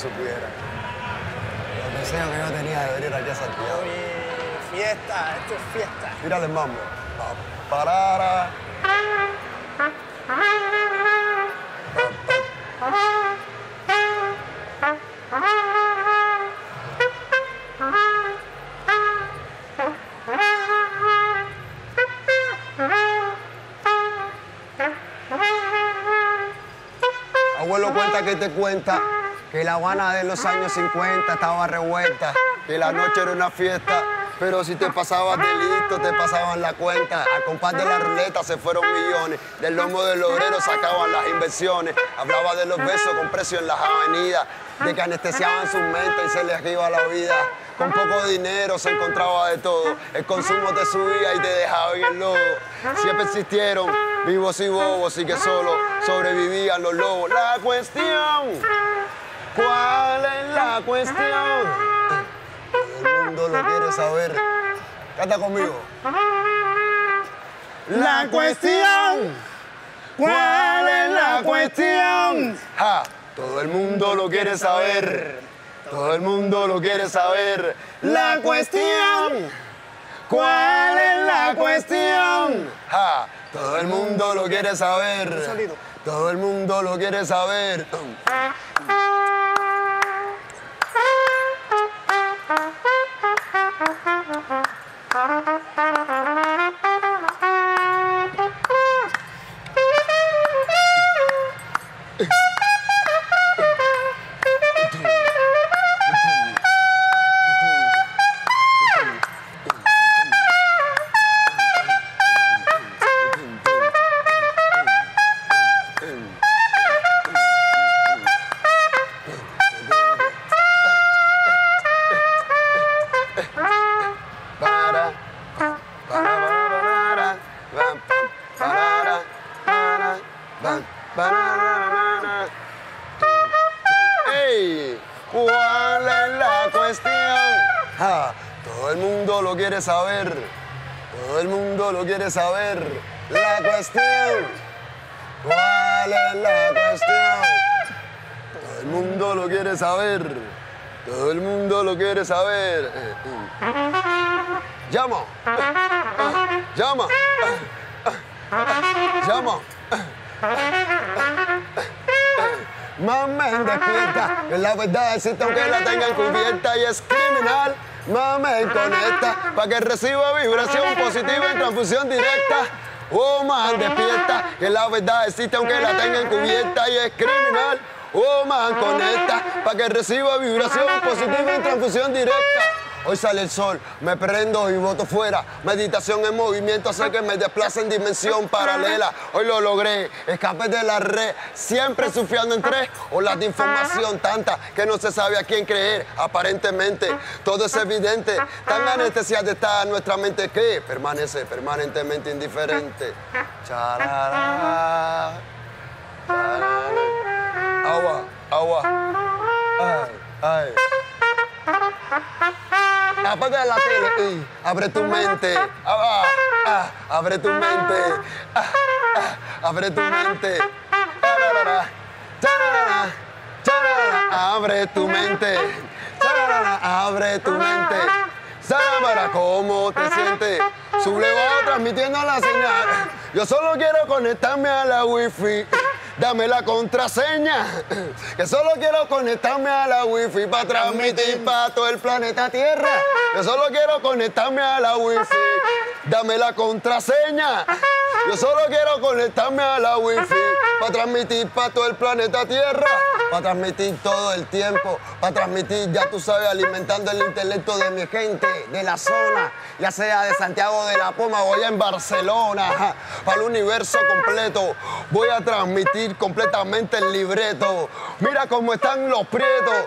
supieran. Los deseos que yo tenía de venir aquí a Santiago. Oye, fiesta, esto es fiesta. Mírale el mambo. Pa, parara. Abuelo cuenta que te cuenta que la Habana de los años 50 estaba revuelta, que la noche era una fiesta, pero si te pasabas delito, te pasaban la cuenta. A compás de la ruleta se fueron millones, del lomo del obrero sacaban las inversiones. Hablaba de los besos con precio en las avenidas, de que anestesiaban sus mentes y se les iba la vida. Con poco dinero se encontraba de todo, el consumo te subía y te dejaba en el lodo. Siempre existieron vivos y bobos y que solo sobrevivían los lobos. La cuestión, ¿cuál es la cuestión? Todo el mundo lo quiere saber. Canta conmigo. La cuestión, ¿cuál es la cuestión? Ja, todo el mundo lo quiere saber. Todo el mundo lo quiere saber. La cuestión, ¿cuál es la cuestión? Ja, todo el mundo lo quiere saber. Todo el mundo lo quiere saber. Ja, todo el mundo lo quiere saber. Todo el mundo lo quiere saber. La cuestión. ¿Cuál es la cuestión? Todo el mundo lo quiere saber. Todo el mundo lo quiere saber. Llama. Llama. Llama. Mamen, despierta, la verdad existe aunque la tengan cubierta y es criminal. Mamen, conecta, para que reciba vibración positiva en transfusión directa. Oh, man, despierta, que la verdad existe aunque la tengan cubierta y es criminal. Oh, man, conecta, para que reciba vibración positiva en transfusión directa. Hoy sale el sol, me prendo y voto fuera. Meditación en movimiento hace que me desplace en dimensión paralela. Hoy lo logré, escapé de la red, siempre sufriendo en tres olas de información tanta que no se sabe a quién creer. Aparentemente, todo es evidente. Tan anestesiada está nuestra mente que permanece permanentemente indiferente. Apaga la tele y abre tu mente. Ah, ah, abre tu mente. Ah, ah, abre tu mente. Tararara, tararara, tararara, Abre tu mente. Abre tu mente. Sábara, ¿cómo te sientes? Sublevado transmitiendo la señal. Yo solo quiero conectarme a la wifi. Dame la contraseña, que solo quiero conectarme a la wifi para transmitir para todo el planeta Tierra. Yo solo quiero conectarme a la wifi. Dame la contraseña. Yo solo quiero conectarme a la wifi para transmitir para todo el planeta Tierra. Para transmitir todo el tiempo, para transmitir, ya tú sabes, alimentando el intelecto de mi gente, de la zona, ya sea de Santiago de la Poma o allá en Barcelona, para el universo completo. Voy a transmitir completamente el libreto. Mira cómo están los prietos.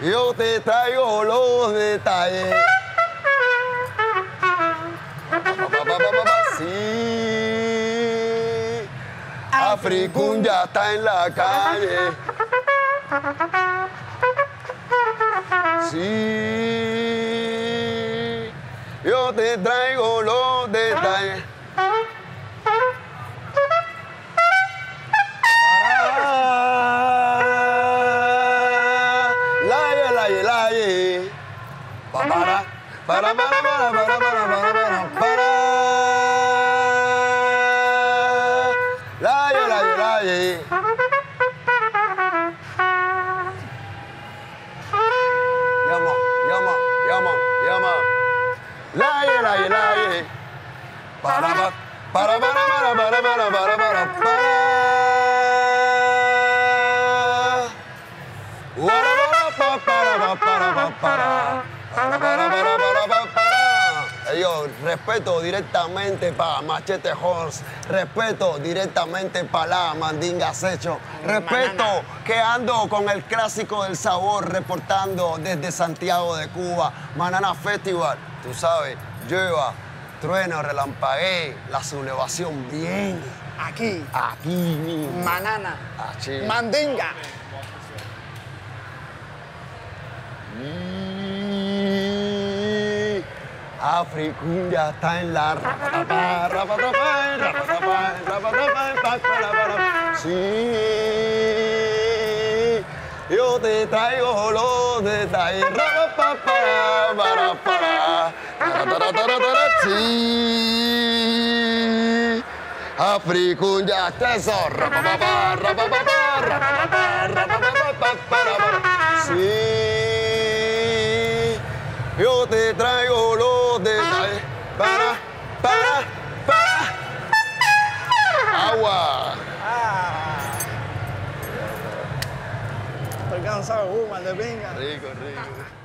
yo te traigo los detalles. Sí. Africun ya está en la calle. Sí. Yo te traigo los it. Yama, yama, yama, para, para, para, para, para, para, baraba, baraba, baraba, baraba, para, Waraba, baraba, baraba, para. Respeto directamente para Machete Horse, respeto directamente para la Mandinga Secho, respeto que ando con el clásico del sabor reportando desde Santiago de Cuba, Manana Festival, tú sabes, llueva, trueno, relampagué, la sublevación bien Aquí, aquí mismo. manana, mandinga. Y Africunda está en la Sí, yo te traigo los detalles. Sí, Africunda está eso. Sí, yo te traigo los detalles para, para, para. Agua. Ah. Estoy cansado, uh, de pinga. Rico, rico.